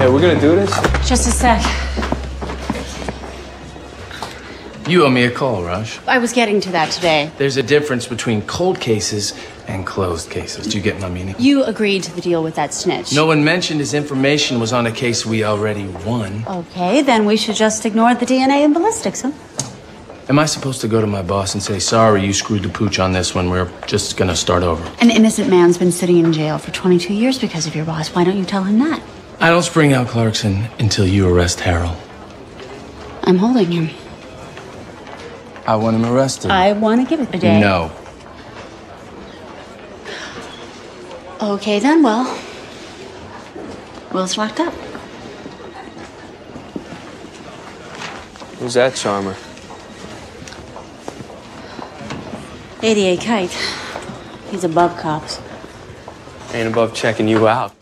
Hey, we're gonna do this? Just a sec. You owe me a call, Rush. I was getting to that today. There's a difference between cold cases and closed cases. Do you get my meaning? You agreed to the deal with that snitch. No one mentioned his information was on a case we already won. Okay, then we should just ignore the DNA and ballistics, huh? Am I supposed to go to my boss and say, sorry, you screwed the pooch on this one? We're just gonna start over. An innocent man's been sitting in jail for 22 years because of your boss. Why don't you tell him that? I don't spring out Clarkson until you arrest Harold. I'm holding him. I want him arrested. I want to give it a day. No. Okay, then, well, Will's locked up. Who's that charmer? ADA Kite. He's above cops. Ain't above checking you out.